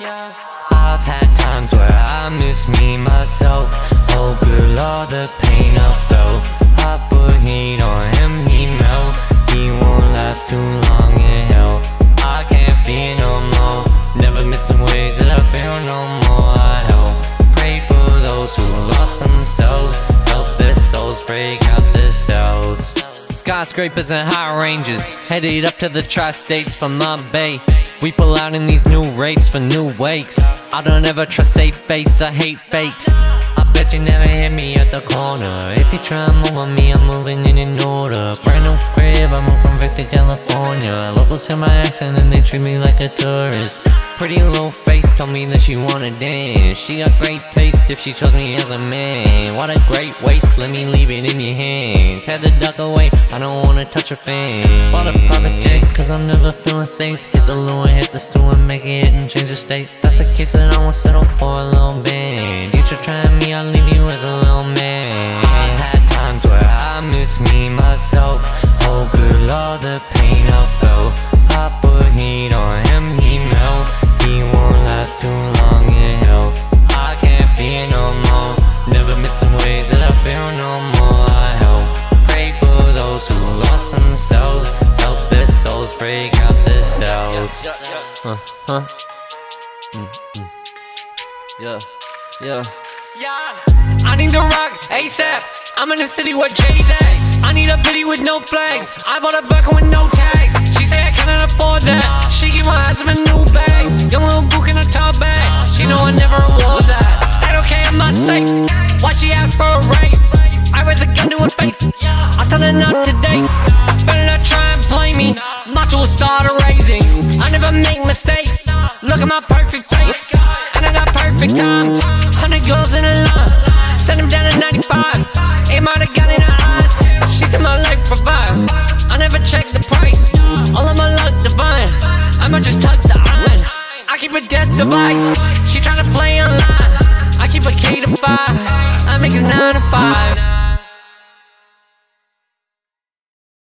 I've had times where I miss me myself. Oh good lord the pain I felt. I put heat on him, he melt. He won't last too long in hell. I can't feel no more. Never miss missing ways that I feel no more. I help Skyscrapers and high ranges Headed up to the tri-states from my bay. We pull out in these new rates for new wakes. I don't ever trust safe face, I hate fakes. I bet you never hit me at the corner. If you try and on me, I'm moving in an order. Brand new crib, I moved from Victor, California. Locals hear my accent and they treat me like a tourist Pretty little face told me that she wanna dance. She got great taste if she chose me as a man. What a great waste, let me leave it in your hands. Had to duck away, I don't wanna touch her fan. Bought a private jet, cause I'm never feeling safe. Hit the and hit the stool and make it and change the state. That's a kiss that I won't settle for a little bit You should try me, I'll leave you as a little man. I've had times where I miss me myself. Oh lord, the pain I felt. I put out their cells. Huh, huh? Mm, mm. Yeah, yeah. Yeah I need to rock ASAP I'm in the city with Jay-Z. I need a pity with no flags. I bought a bucket with no tags. She say I cannot afford that. She give my eyes a new bag. Young little book in a top bag. She know I never wore that. I don't care, I'm not safe Why she ask for a raise? I raise a gun to her face. I tell her not today Start raising I never make mistakes. Look at my perfect face. And I got perfect time. Hundred girls in a line. Send them down to 95 Aim out a gun in her eyes. She's in my life provide. I never check the price. All of my luck divine. I'ma just touch the iron I keep a death device. She tryna play online. I keep a K to five. I make it nine to five